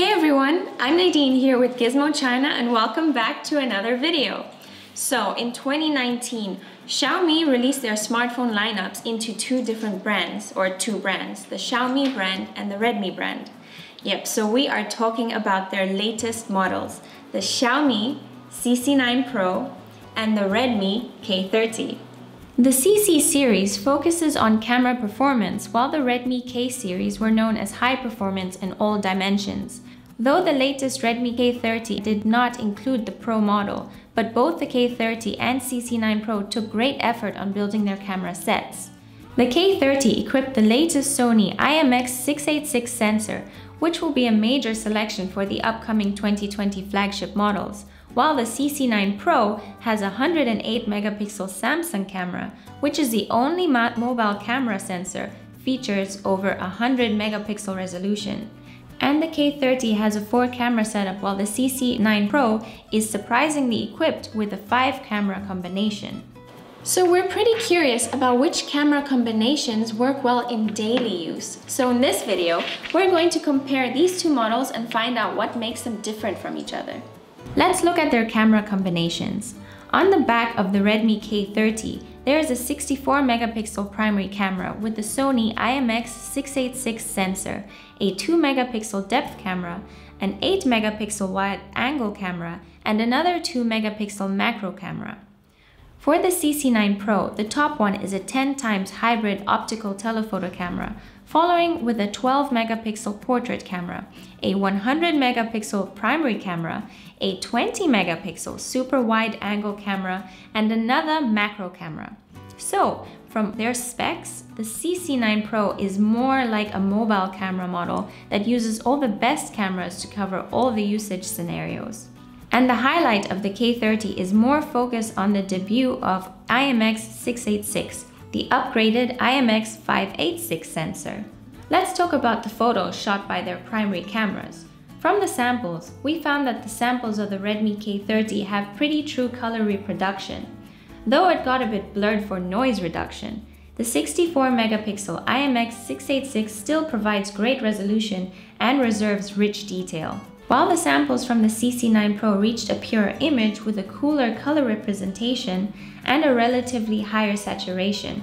Hey everyone, I'm Nadine here with Gizmochina and welcome back to another video. So in 2019, Xiaomi released their smartphone lineups into two different brands, or two brands, the Xiaomi brand and the Redmi brand. Yep, so we are talking about their latest models, the Xiaomi CC9 Pro and the Redmi K30. The CC series focuses on camera performance while the Redmi K series were known as high performance in all dimensions. Though the latest Redmi K30 did not include the Pro model, but both the K30 and CC9 Pro took great effort on building their camera sets. The K30 equipped the latest Sony IMX686 sensor, which will be a major selection for the upcoming 2020 flagship models, while the CC9 Pro has a 108 megapixel Samsung camera, which is the only mobile camera sensor features over 100 megapixel resolution. And the K30 has a 4 camera setup while the CC9 Pro is surprisingly equipped with a 5 camera combination. So we're pretty curious about which camera combinations work well in daily use. So in this video, we're going to compare these two models and find out what makes them different from each other. Let's look at their camera combinations. On the back of the Redmi K30, there is a 64 megapixel primary camera with the Sony IMX686 sensor, a 2 megapixel depth camera, an 8 megapixel wide angle camera, and another 2 megapixel macro camera. For the CC9 Pro, the top one is a 10 times hybrid optical telephoto camera, following with a 12 megapixel portrait camera, a 100 megapixel primary camera, a 20 megapixel super wide angle camera, and another macro camera. So, from their specs, the CC9 Pro is more like a mobile camera model that uses all the best cameras to cover all the usage scenarios. And the highlight of the K30 is more focus on the debut of IMX686, the upgraded IMX586 sensor. Let's talk about the photos shot by their primary cameras. From the samples, we found that the samples of the Redmi K30 have pretty true color reproduction. Though it got a bit blurred for noise reduction, the 64 megapixel IMX686 still provides great resolution and reserves rich detail while the samples from the CC9 Pro reached a pure image with a cooler color representation and a relatively higher saturation.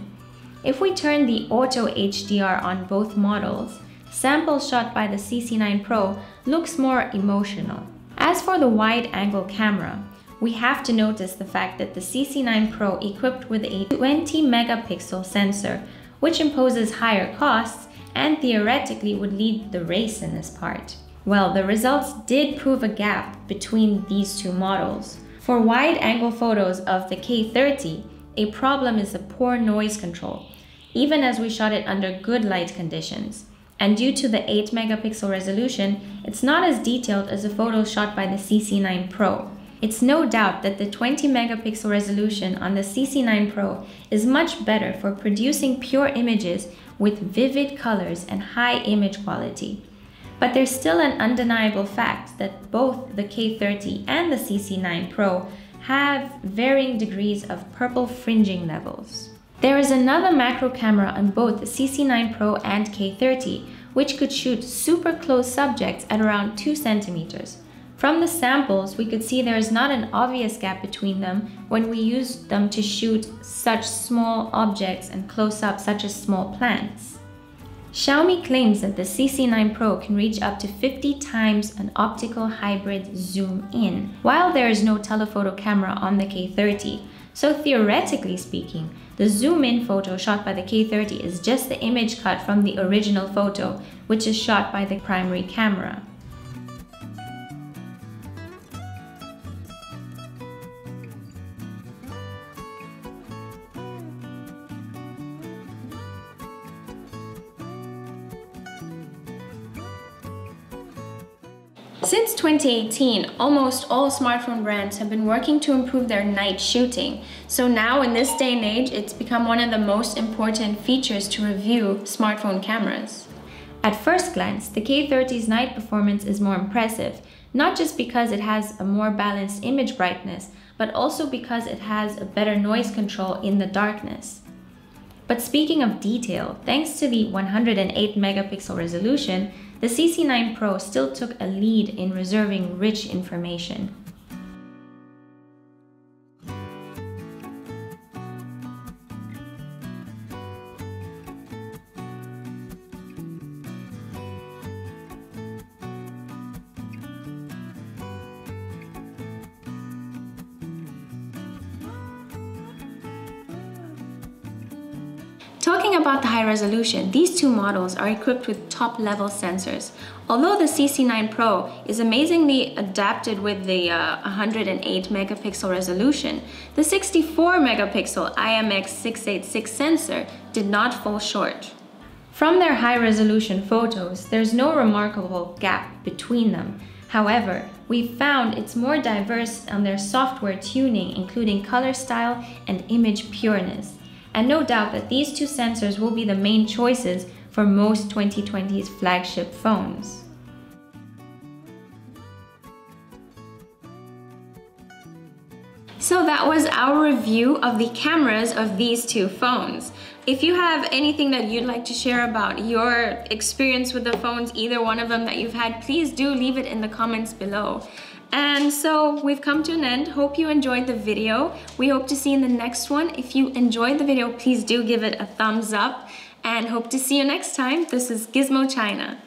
If we turn the Auto HDR on both models, samples shot by the CC9 Pro looks more emotional. As for the wide-angle camera, we have to notice the fact that the CC9 Pro equipped with a 20 megapixel sensor, which imposes higher costs and theoretically would lead the race in this part. Well, the results did prove a gap between these two models. For wide-angle photos of the K30, a problem is the poor noise control, even as we shot it under good light conditions. And due to the 8 megapixel resolution, it's not as detailed as the photos shot by the CC9 Pro. It's no doubt that the 20 megapixel resolution on the CC9 Pro is much better for producing pure images with vivid colors and high image quality. But there's still an undeniable fact that both the K30 and the CC9 Pro have varying degrees of purple fringing levels. There is another macro camera on both the CC9 Pro and K30, which could shoot super close subjects at around 2 centimeters. From the samples, we could see there is not an obvious gap between them when we use them to shoot such small objects and close up such as small plants. Xiaomi claims that the CC9 Pro can reach up to 50 times an optical hybrid zoom in, while there is no telephoto camera on the K30. So theoretically speaking, the zoom in photo shot by the K30 is just the image cut from the original photo, which is shot by the primary camera. Since 2018, almost all smartphone brands have been working to improve their night shooting. So now in this day and age, it's become one of the most important features to review smartphone cameras. At first glance, the K30's night performance is more impressive, not just because it has a more balanced image brightness, but also because it has a better noise control in the darkness. But speaking of detail, thanks to the 108 megapixel resolution, the CC9 Pro still took a lead in reserving rich information. Talking about the high resolution, these two models are equipped with top level sensors. Although the CC9 Pro is amazingly adapted with the uh, 108 megapixel resolution, the 64 megapixel IMX686 sensor did not fall short. From their high resolution photos, there's no remarkable gap between them. However, we found it's more diverse on their software tuning, including color style and image pureness and no doubt that these two sensors will be the main choices for most 2020's flagship phones. So that was our review of the cameras of these two phones. If you have anything that you'd like to share about your experience with the phones, either one of them that you've had, please do leave it in the comments below. And so we've come to an end. Hope you enjoyed the video. We hope to see you in the next one. If you enjoyed the video, please do give it a thumbs up and hope to see you next time. This is Gizmochina.